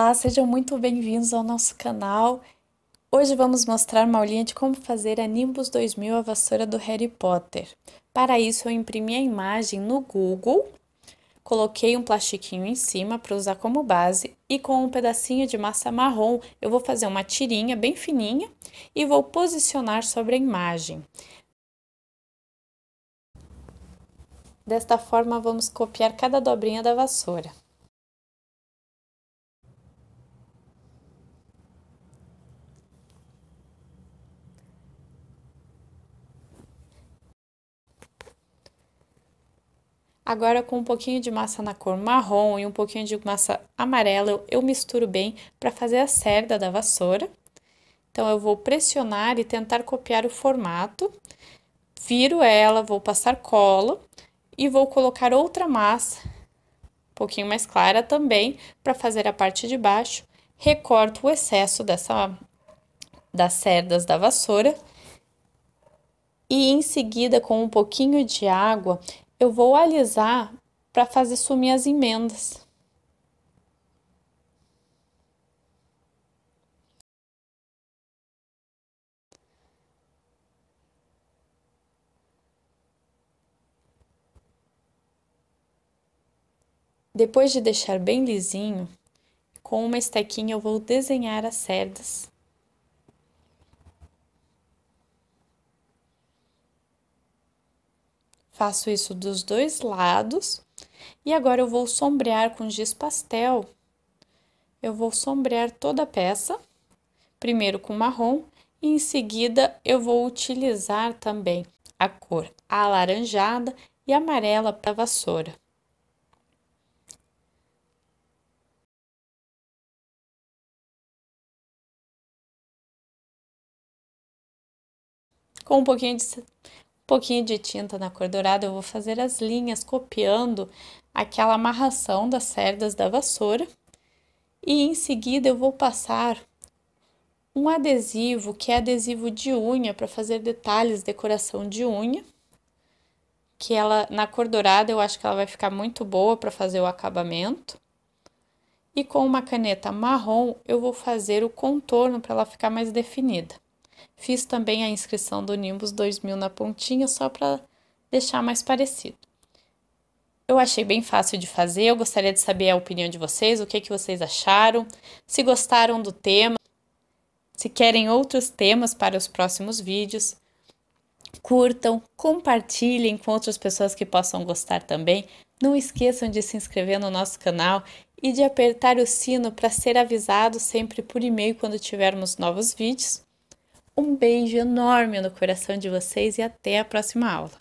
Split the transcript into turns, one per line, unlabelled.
Olá, sejam muito bem-vindos ao nosso canal. Hoje vamos mostrar uma aulinha de como fazer a Nimbus 2000, a vassoura do Harry Potter. Para isso, eu imprimi a imagem no Google, coloquei um plastiquinho em cima para usar como base e com um pedacinho de massa marrom eu vou fazer uma tirinha bem fininha e vou posicionar sobre a imagem. Desta forma, vamos copiar cada dobrinha da vassoura. Agora, com um pouquinho de massa na cor marrom e um pouquinho de massa amarela, eu misturo bem para fazer a cerda da vassoura. Então, eu vou pressionar e tentar copiar o formato. Viro ela, vou passar cola e vou colocar outra massa, um pouquinho mais clara também, para fazer a parte de baixo. Recorto o excesso dessa, das cerdas da vassoura e em seguida, com um pouquinho de água, eu vou alisar para fazer sumir as emendas. Depois de deixar bem lisinho, com uma estequinha eu vou desenhar as cerdas. Faço isso dos dois lados. E agora eu vou sombrear com giz pastel. Eu vou sombrear toda a peça, primeiro com marrom, e em seguida eu vou utilizar também a cor alaranjada e amarela para vassoura. Com um pouquinho de pouquinho de tinta na cor dourada, eu vou fazer as linhas copiando aquela amarração das cerdas da vassoura. E em seguida eu vou passar um adesivo, que é adesivo de unha, para fazer detalhes, decoração de unha. Que ela, na cor dourada, eu acho que ela vai ficar muito boa para fazer o acabamento. E com uma caneta marrom, eu vou fazer o contorno para ela ficar mais definida. Fiz também a inscrição do Nimbus 2000 na pontinha, só para deixar mais parecido. Eu achei bem fácil de fazer, eu gostaria de saber a opinião de vocês, o que, que vocês acharam, se gostaram do tema, se querem outros temas para os próximos vídeos. Curtam, compartilhem com outras pessoas que possam gostar também. Não esqueçam de se inscrever no nosso canal e de apertar o sino para ser avisado sempre por e-mail quando tivermos novos vídeos. Um beijo enorme no coração de vocês e até a próxima aula.